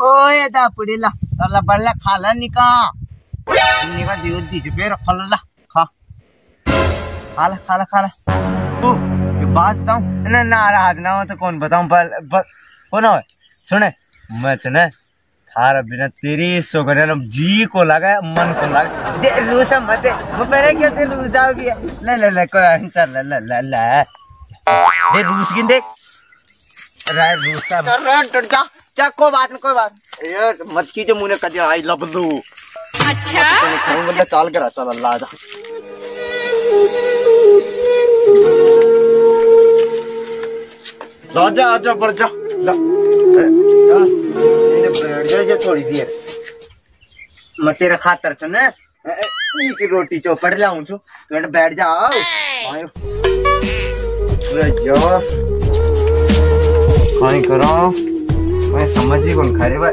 ओए दापुडीला त्याला बडला खाला निका निका दिव दीजिए पेर खाला खा खाला खाला खाला ओ ये बात बताऊँ ना नाराज़ ना हो तो कौन बताऊँ? पर पर कौन हो। सुने मैं तो ना थारा बिना तेरी ना जी को लगा मन को लगा दे रूसा मत वो पहले क्या दे रूस भी ले ले ले कोई चल ले ले ले दे रूस गिन देख राय रूसा चल जा। जा कोई बात नहीं कोई बात ये मत कीजिए कदी आई लबलू अच्छा? खाऊं बंदा चाल करा चल अल्लाह जा। जा। जा। जा बढ़ जा थोड़ी देर। खातर छो ने ए, ए, की रोटी चौपड़ लाऊं तू बैठ जा आओ। करो? मैं समझ ही कौन खा रहे भाई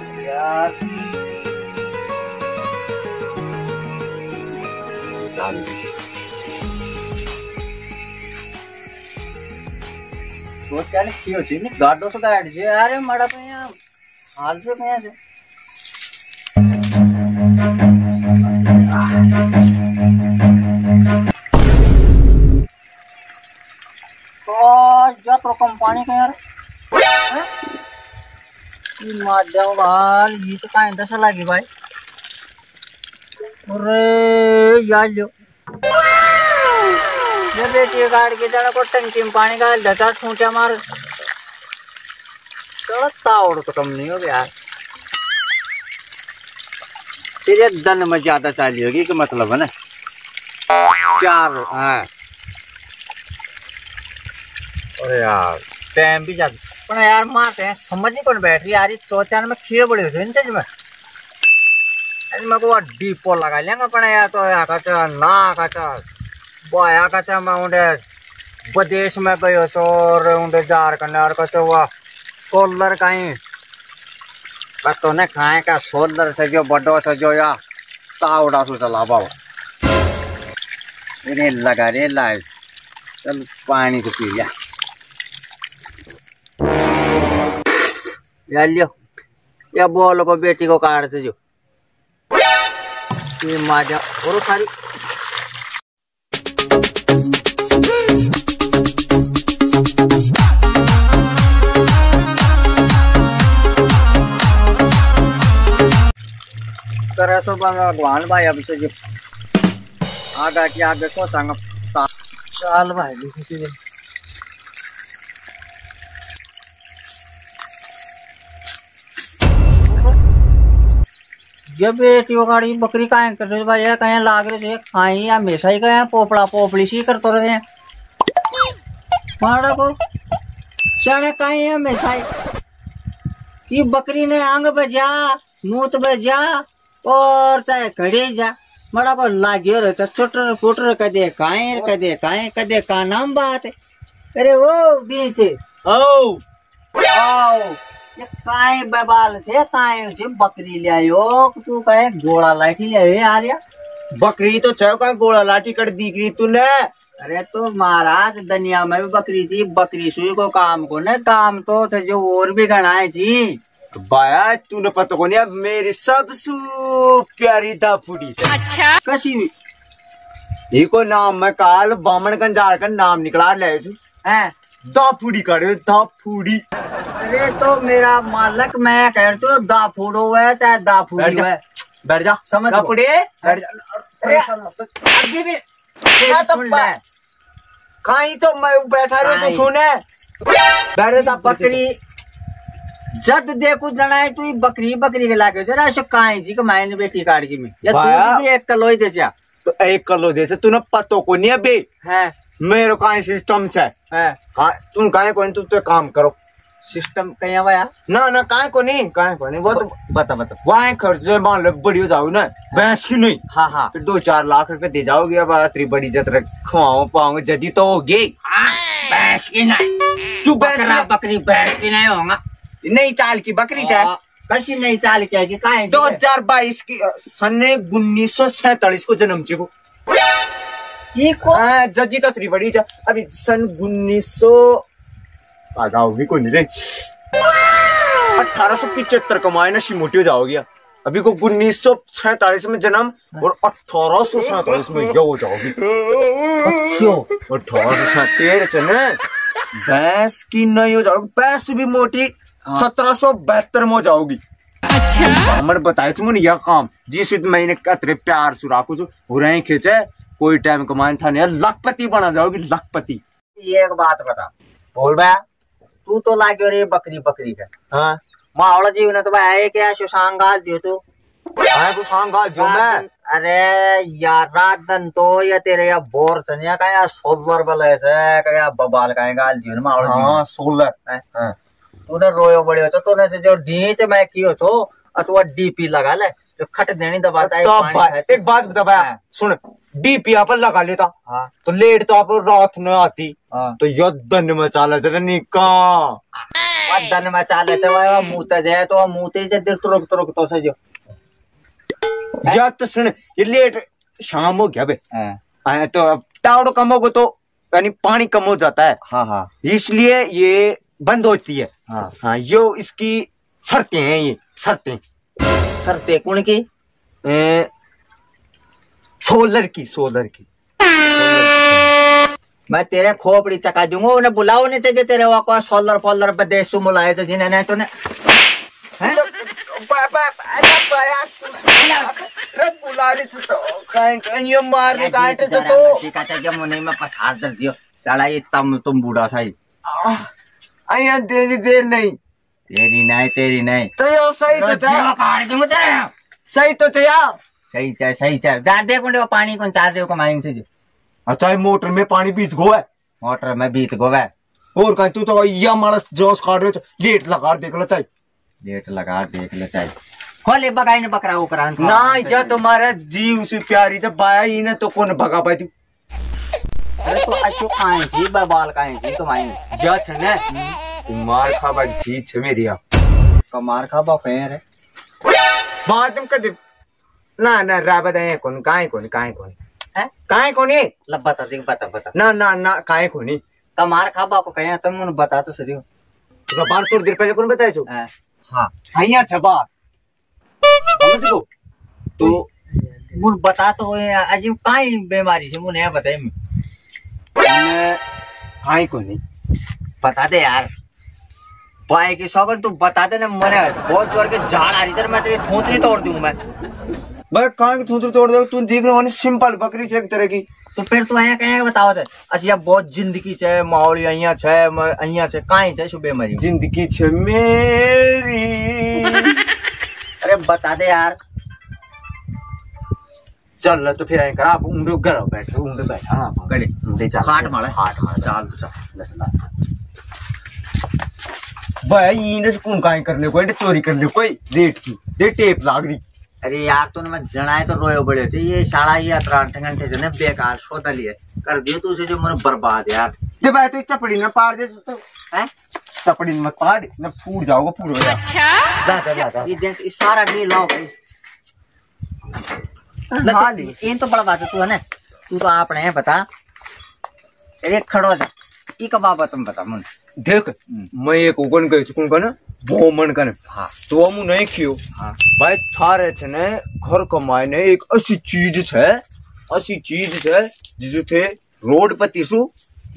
यार। बहुत क्या लिखी होची नहीं गाड़ो से गाड़ जे अरे मड़ा पे हाल पे पे से। तो जा रकम पानी का यार। है? तो अरे ये बेटी गाड़ के को टंकी में पानी का मार तो कम नहीं हो यार तेरे दन में ज़्यादा चाली होगी कि मतलब है ना चार अरे यार टाइम भी ज़्यादा पर यार मारते हैं समझ नहीं कौन बैठ यार चौथा में खीए बड़े हुए इनसे में डीपो लगा लेंगे अपने यार तो आकाचा ना आकाचा वो आकाचा मैं उन्हें विदेश में गयो तो और उन्हें जार करने और कहते वो सोलर का ही तो ने खाए का सोलर से जो बड़ो से जो या ताउड़ा सुसे लाभ हो इन्हें लगा रहे लाइफ चल पानी तो पी लिया या लियो या बोल को बेटी को काटते जो। ये माजा, और सारी भगवान भाई अब से जो। आगा की आगे संग चाल भाई ये बेटी गाड़ी बकरी काहे कर रहे भाई कहीं लाग रहे थे खाई हमेशा ही कहीं पोपड़ा पोपड़ी सी करते रहे हैं। माड़ा को चढ़े कहीं हमेशा ही। कि बकरी ने अंग बजा मूत बजा और चाहे घड़ी जा। बड़ा को लाग्यो रहे तो चुटर पुटर कदे काए कदे काए कदे का नाम बात। है अरे वो बीच। आओ। आओ। छे काए छे बकरी ले आयो तू काए घोड़ा लाठी ले आयो यार या बकरी तो छह का गोला लाठी कर दी गई तूने अरे तो महाराज दुनिया में भी बकरी थी बकरी सुई को काम को न काम तो थे जो और भी गणाए थी बाया तूने पता को नहीं मेरी सबसे प्यारी दाफुड़ी अच्छा कसी भी ये को नाम मैं काल बामण गंजार का नाम निकला ले है दाफुड़ी करे दाफुड़ी अरे तो मेरा मालक मैं कह रही हूँ दा फूडो है चाहे दा बैठ फूडी जा है बैठ जा। समझ लो। बैठ जा। ना तो तो मैं बैठा रहा तो कहीं। सुने। बैठ जा बकरी जद देखू जनाए तू बकरी बकरी के लागे जरा ऐसे काहे जी के मायने बेटी काट की में। या। दूध भी एक किलो ही दे जा। तो एक किलो जैसे तूने पतो को नहीं अबे है। मेरे का सिस्टम है है। का- तुम काहे को नहीं तुम तो काम करो। सिस्टम कहीं आया ना ना काहे को नहीं काहे को नहीं वो तो बता बता। वहाँ खर्चे मान लो बड़ी हो जाओ ना भैंस की नहीं। हाँ हाँ। फिर दो चार लाख रुपए दे जाओगे अब इतनी बड़ी जत्र खवाओ पाओगे जदी तो होगी। भैंस की नहीं। क्यों बकरा बकरी भैंस की नहीं होगा। नहीं चाल की बकरी चाहे। हाँ, कशी नहीं चाल क्या कि काहे दो हज़ार बाईस की सन उन्नीस सौ सैतालीस को जन्म ची को ये को हाँ, जजी तो बड़ी जा अभी सन उन्नीस सौ आगा होगी कोई नहीं। अठारह सौ पिछहत्तर का माइनस ही मोटी हो जाओगी। अभी को उन्नीस सौ सैतालीस में जन्म और अठारह सौ सैतालीस में ये हो जाओगी। अच्छो अठारह सौ सैतेर चने। भैंस की नहीं हो जाओगी। भैंस भी मोटी। सत्रह सौ बहत्तर में हो जाओगी। हमर बताए तुम यह काम। जिस महीने कतरे प्यार सुरा कुछ। हो रहे खींचे। कोई टाइम कमान था नहीं। लखपति बना जाओगी लखपति। एक बात बता। बोल तू तो लाग्यो रे बकरी बकरी का हाँ। मावड़ा जी ने तो भाई है क्या? सुशांगाल दियो तू। आए को गाल जो मैं। अरे यार रात दिन तो या तेरे या बोर चनिया का या सोलर बले से? का या बबाल का गाल दियो ना मावड़ा हाँ सोलर। हैं? हाँ। तूने रोयो बड़े हो तूने से जो ढींच मैं कियो छो अथवा डीपी लगा ले। जो खट देनी दबाता है तो खाते- एक बात बता भाई हाँ। सुन। डीपी आप लगा लेता। हाँ। तो लेट तो आप रात न आती। हाँ। तो युद्ध में चाला चले निका वदन में चाले मुते जाए तो मुते से दिल तुरक तुरक तो से जो जब तो सुन ये लेट शाम हो गया बे। हाँ। आए तो अब टावड़ कम होगा तो यानी पानी कम हो जाता है। हाँ हाँ। इसलिए ये बंद होती है। हाँ। हाँ यो इसकी शर्तें हैं ये शर्तें। सर कौन की? सोलर की सोलर की। मैं तेरे खोपड़ी चका दूँगा उन्हें बुलाओ नहीं थे तेरे वहाँ सोलर फोलर पे देश सुम तो जिन्हें नहीं तूने? मार ठीक क्या मुने में पसार दर दियो। साला ये तम तुम बूढ़ा सा अया देरी देर नहीं। तेरी नहीं तेरी नहीं। तो यो तो था। सही तो था सही चाहे सही चाहे जा दे कुंडे वो पानी कौन चार दे को माइंग से जो। अच्छा मोटर में पानी बीत गो है मोटर में बीत गोवे। और कहीं तू तो या मानस जोश काट रहे हो लेट लगा देख लो चाहिए डेट लगा देख ले चाहिए खोले बगाई ने बकरा वो करान ना या तुम्हारा जीव से प्यारी जब बाया ही ना तो कौन भगा पाई तू? तो अच्छो काहे थी बाल काहे थी तो माइंग जा छने मार खाबा जी छ मेरी आ कमार खा बा कहे रे बात तुम कदे ना ना राबत है कौन काहे कौन काहे कौन? हैं? काहे कौन है लब बता दे बता बता। ना ना ना काहे कौन है कमार खा बा को कहे तुम मुन बता तो हो तो बार थोड़ी देर पहले कौन बताया छो हाँ। हाँ भैया छ बात समझ लो तो मुन बता तो हो अजीब काई बीमारी से मुन है बताए मैं काहे कौन है बता दे यार। पाए की सौगन तू बता दे ना मरे बहुत ज़ोर के झाड़ आ रही मैं तेरी थोतरी तोड़ दूँ मैं। भाई कहा की थूथरी तोड़ दो तू दिख रहा सिंपल बकरी छे एक तरह की। तो फिर तू आया कहीं बताओ थे अच्छा बहुत ज़िंदगी छे माहौल यहाँ छे यहाँ छे काई छे सुबह मरी। ज़िंदगी छे मेरी। अरे बता दे यार। चल तो फिर आए कर आप उम्र घर बैठे उम्र बैठा। हाँ, ना हाँ। गड़े। दे चल हाट मारे। हाट मारे। चल तो चल। भाई इन्हें सुकून काई करने कोई चोरी करने कोई लेट की। दे टेप लाग रही। अरे यार तूने मैं जनाए तो रोयो बड़े थे। ये शाला ये अतरान घंटे से ना बेकार सोता लिए। कर दियो तू उसे जो मन बर्बाद यार। दे भाई तो चपड़ी ना पार दे तो हैं? चपड़ी में पार ना फूट जाओगे हो जाओ जा जा जा जा। ये देख ये सारा डी लाओ भाई। हाँ। ली। ये तो बड़ा बात है तू है ना? तू तो आपने है बता अरे खड़ो जा। ई का बाबा तुम बता मुन देख मैं एक उगन गए चुकूं का ना वो मन का ना हाँ। तो हम नहीं कियो। हाँ। भाई थारे थे ने घर कमाए ने एक ऐसी चीज़ है ऐसी चीज़ है जिसे थे रोड पति सु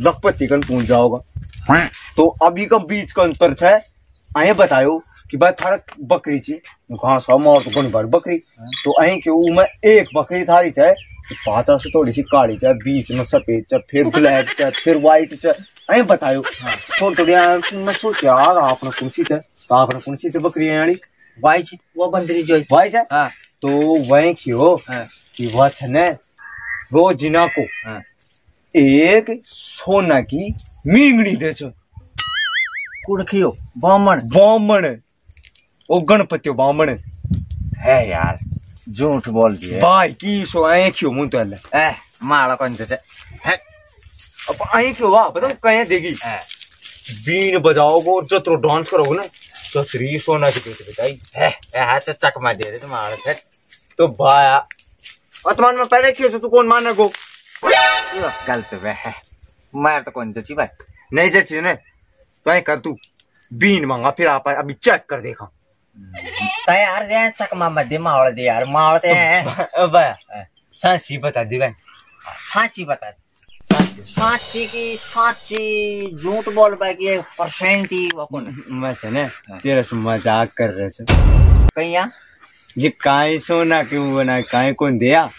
लखपति कन पहुँच जाओगा तो अभी का बीच का अंतर है आए बतायो कि भाई थारा बकरी ची हाँ सौ मोर तो कोनी बार बकरी? तो अहीं के ऊ में एक बकरी थारी चाहे पाचा से थोड़ी सी काली चाहे बीच में सफ़ेद चाहे फिर ब्लैक चाहे फिर व्हाइट चाहे बतायो। थोड़ी थोड़ी आए मैं सोच यार आपने कौन सी चाहे तो आपने कौन सी बकरी है यानी। भाई जी। वो बंदरी जो भाई चाहे हाँ। तो वहीं क्यों? हाँ। कि वह छने रोजिना को हाँ। एक सोना की मींगड़ी दे छो कुड़खियो बामण। बामण। ओ गणपति बामण। है यार झूठ बोल दिए। भाई की सो आए क्यों मुँह तो ए माला कौन से? अब क्यों वाह बताओ कहीं देगी। बीन बजाओगे और जत्रो डांस करोगे ना चतरी सोना की देते बताई है है तो चकमा दे दे तुम्हारा से तो भाया वर्तमान में पहले क्यों तू कौन माने को? गलत वे है मार तो कौन सी भाई नहीं जची ने। तो ऐ कर तू। बीन मांगा फिर आप अभी चेक कर देखा। तैयार जे चकमा मध्य मावल दे यार मावल है। भाया सांसी बता दी भाई साची बता साची की साची झूठ बोल पाए कि परसेंट ही वो कौन मैं से ने तेरे से मज़ाक कर रहे थे। कहीं ये काय सोना क्यों बना काय कौन दिया?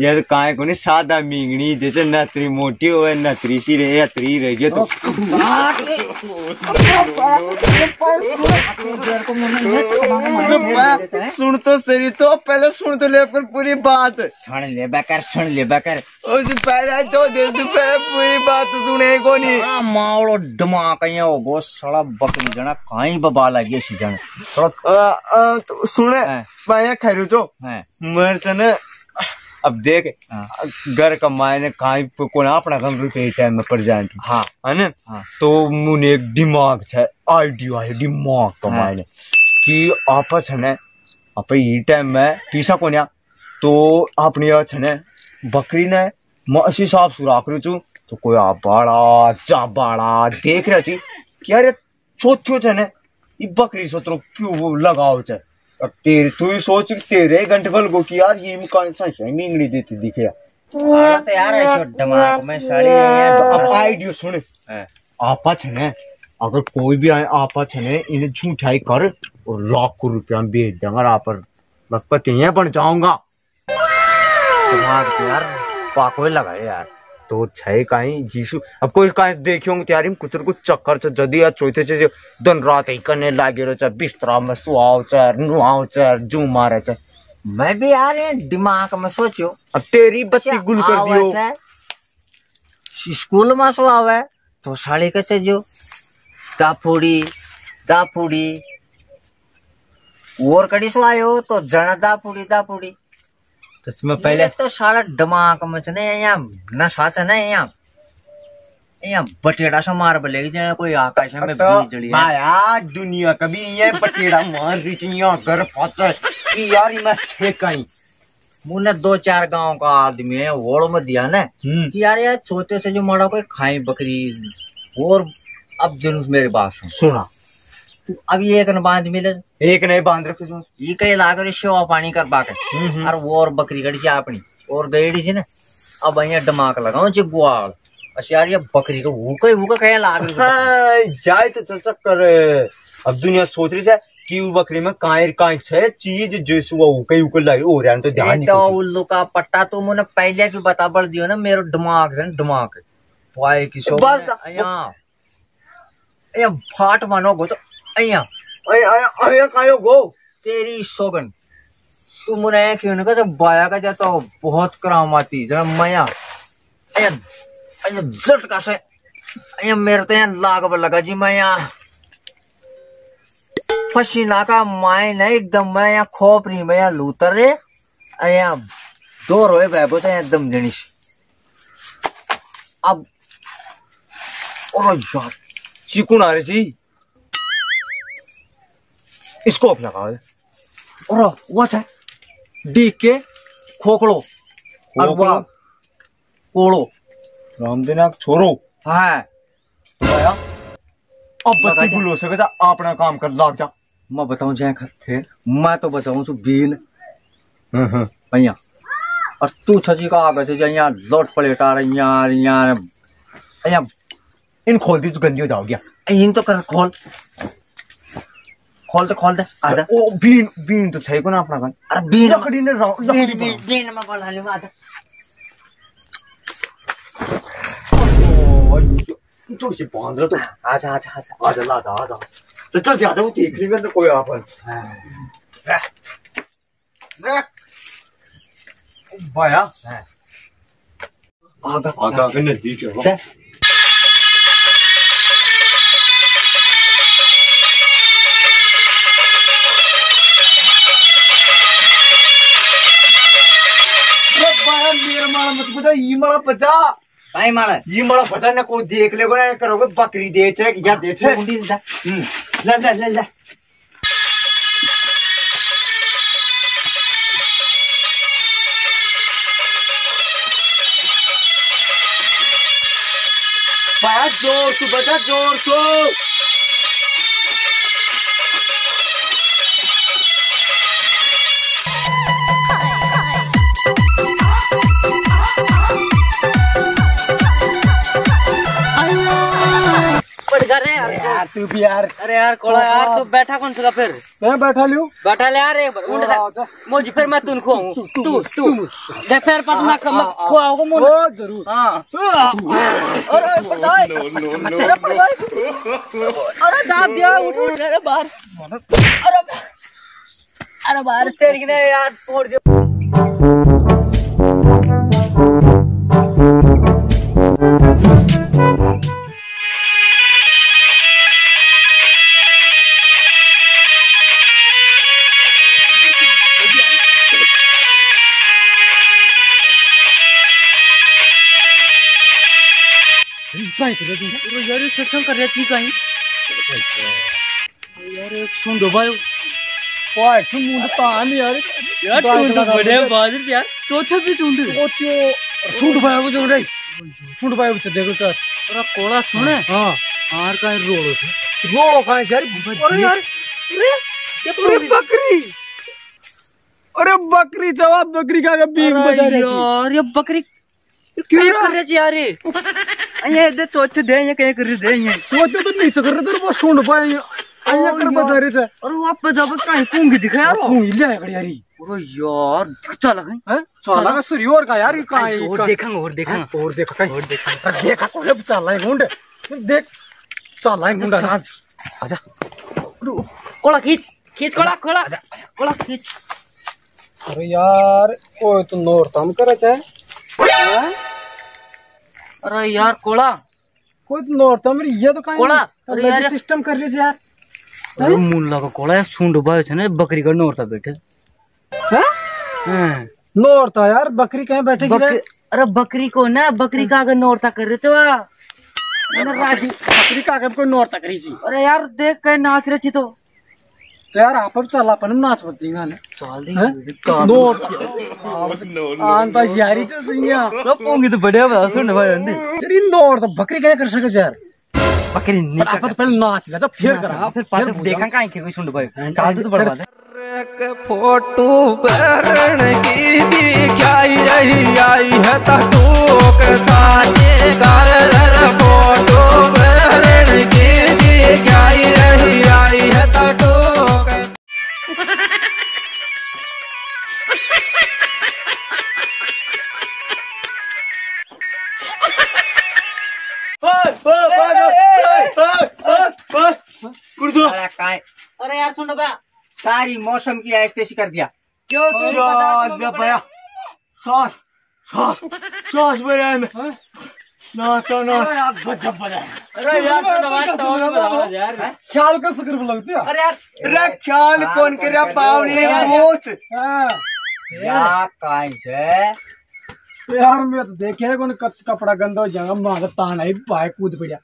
ये तो काय को नहीं सादा मींगनी जैसे नत्री मोटी हो नत्री सी रहे अत्री रह गई तो सुन तो सही तो पहले सुन तो ले पर पूरी बात। सुन ले बेकर सुन ले बेकर। उस पहले तो दे तू पहले पूरी बात सुने को नहीं। आ मावड़ो दिमाग कहीं हो गो सड़ा बकरी जना कहीं बबा लगी सी जन सुने। मैं खैरू तो मर से न अब देख हाँ। घर कमाए कहीं को अपना कम रुपये टाइम में पड़ जाए हाँ। है हाँ। तो मुने एक दिमाग है आइडिया है दिमाग का हाँ। कि आपस है आप ये टाइम में पीसा को ना तो अपनी छने बकरी ने मैं असी साफ़ सुराख रही चू तो कोई आ बाड़ा जा बाड़ा देख रहे थी कि अरे छोथियो छे ये बकरी सोच रो क्यों लगाओ छे? अब तेरे तू ही सोच तेरे गंठफल को कि यार ये मकान सा इंगड़ी देती दिखे। यार अब अगर कोई भी आए आपा छने इन्हें झूठाई कर और लाखों रुपया बेच देंगे आप पर लखपति बन जाऊँगा। तो यार पाकोई लगा यार। तो छै कहीं जीसु। अब कोई कहीं देखियो त्यारी में कुछ कुछ चक्कर छ जदी या चौथे छ दिन रात ही करने लागे रह छ बिस्तरा में सुआव छ नुआव छ जू मारे छ मैं भी यार दिमाग में सोचो अब तेरी बत्ती गुल कर दियो। स्कूल में सो आवे तो साड़ी कैसे जो दाफूड़ी दाफूड़ी और कड़ी सो आयो तो जन दाफूड़ी दाफूड़ी तो इसमें पहले तो सारा दिमाग में छने यहाँ नशा छने यहाँ यहाँ बटेड़ा सा मार बोलेगी जने कोई आकाश में है। माया दुनिया कभी ये पटेड़ा मार रही थी यहाँ घर फंस कि यार मैं छे कहीं? मुन्ने दो चार गाँव का आदमी है वोड़ में दिया ना। हम्म। कि यार यार छोटे से जो मरा कोई खाई बकरी और अब जुलूस मेरे पास सुना। तू अब एक न बाँध मिले। एक नहीं बाँध रखे ये कई ला कर शेवा पानी कर पाकर हम्म, हम्म। और वो और बकरी गड़ी क्या अपनी और गड़ी थी ना। अब अहिया डमाक लगाओ जी जे अच्छा यार ये बकरी का भूखा ही भूखा कहे लाग रही हाँ, जाए तो चल चक्कर अब दुनिया सोच रही है कि वो बकरी में कायर काई छे चीज़ जैसे वो उके उके लाई हो रहा तो ध्यान नहीं तो उल्लू का पट्टा तो मुने पहले की बता पड़ दियो ना मेरे दिमाग से दिमाग वाई की सो बस यहाँ यहाँ फाट मानोगे तो अरे अरे कायो गो? तेरी सोगन तू मुने क्यों ना कहते बाया का जाता हो बहुत करामाती जरा मया। अया अया जट का से अया मेरे तो यहाँ लाग पर लगा जी मैं यहाँ पसीना का माय ना एकदम मैं यहाँ खोपरी में यहाँ लूतर रे। अया दो रोए बैगो तो यहाँ एकदम जनिश अब और यार चिकुन आ रही थी इसको अपना कहा और वो था? डी के खोखड़ो? वाह, कोड़ो रामदिना छोरो। है। तो आया। अब लगा बत्ती। गुल हो सके जा अपना काम कर लाग जा। मैं बताऊँ जय खर फिर? मैं तो बताऊँ तू बीन। हम्म, हम्म। भैया और तू छजी का आगे से यहाँ लोट प्लेट आ रही यहाँ यहाँ इन खोल दी तो गंदी हो जाओगी इन तो कर खोल। खोल दे खोल दे आजा। ओ बीन बीन तो छै कोन अपना कन अरे बीन। लकड़ी ने रौ- लकड़ी बीन बीन में बोला ले आजा। ओ तो से बांध तो। आजा आजा आजा। आजा ला जा आजा। तो चल जा तो देख लेंगे तो कोई अपन बाया आगा आगा के नजदीक है मारा मत बजा ये मारा बजा भाई मारा ये मारा बजा ना कोई देख ले ना करोगे बकरी दे छे या दे छे मुंडी दा हम्म, ले ले ले ले। बाया ज़ोर से बजा ज़ोर से। पड़ यार तू भी यार। अरे यार कोला यार तू बैठा कौन सा फिर? मैं बैठा लियो। बैठा ले यार एक बार उठ जा। मोजी फिर मैं तुन खुआऊं। तू तू दे फिर पटना का मैं खुआऊँगा मुन ओ ज़रूर। हाँ। अरे पड़ जाए अरे अरे दाब दिया उठ उठ अरे बाहर। अरे अरे बाहर तेरी ने यार फोड़ दिया। यार सत्संग कर रही थी कहीं यार एक सुन दो भाई। ओए तू मुंड तान यार यार तू तो बड़े बादल यार चौथे भी चुंड ओ त्यो सूट भाई वो जो रे सूट भाई वो देखो सर तेरा कोड़ा सुने। हाँ। हार का रोड़ो थे रो यार। अरे यार अरे बकरी। अरे बकरी जवाब बकरी का बींग बजा रही यार ये बकरी क्यों कर रहे यार ये ये दे चौथे दे ये कहीं कर दे ये सोचते तो नहीं सकर तो वो सूट भाई आया कर बजा रहे थे और वो आप जब कहीं कूँगी दिखा यार ही ले गड़ी यारी अरे यार चल कहीं हैं चला का सूर्य और का यार कहाँ है और देखेंगे और देखेंगे और देख कहीं और देख देखा कौन है चल है गुंड देख चल है गुंडा आजा कोड़ा खींच खींच कोड़ा कोड़ा कोड़ा खींच अरे यार कोई तो नोर तम करे चाहे अरे यार कोड़ा। कोई तो नोर तम ये तो कहीं कोड़ा, अरे यार- सिस्टम कर लीजिए यार। अरे मुल्ला का कोड़ा है सूंड बायो ने बकरी का नोरता बैठे। हैं? हैं। नोर था यार बकरी कहीं बैठेगी बकरी अरे बकरी को ना बकरी का अगर नोरता कर रहे थे वाह मैंने राज़ी बकरी का आगे कोई नोर तक रही थी। अरे यार देख कहीं नाच रही थी तो। तो यार आप अब चल अपन नाच बत्ती गाने। चल हैं? नोर आंता यारी तो सही है पोंगी तो बढ़िया बता सुन भाई अंदे तेरी नोर तो बकरी कहीं कर सके यार? बकरी नहीं आप तो पहले नाच ले जब फिर करा। फिर पाते देखा काहे के कोई सुन भाई। चाल तो बड़वा दे। फ़ोटो बरण की दिखाई रही आई है तटोक साथे कर रर फ़ोटो बरण की दिखाई रही आई है तटोक अरे यार सुन बा सारी मौसम की ऐसी कर दिया। क्यों? भैया सॉस सॉस सॉस मेरे में। ना तो ना। अरे यार सुन बा तो बता यार। ख्याल का सुकर लगती है। अरे यार रे ख्याल कौन करे बावली मूछ। हाँ। या काई से यार मैं तो देखे कौन कपड़ा गंदा हो जाएगा मांग ताना ही पाए कूद पड़ा